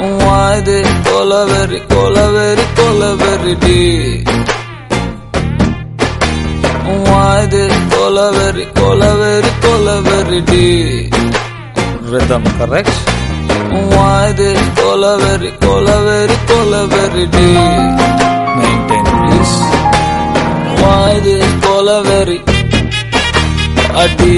Why this கொலவெறி கொலவெறி கொலவெறி டி Why this kolaveri kolaveri kolaveri di Rhythm, correct? Why this kolaveri kolaveri kolaveri di Maintain, please. Why this கொலவெறி அடி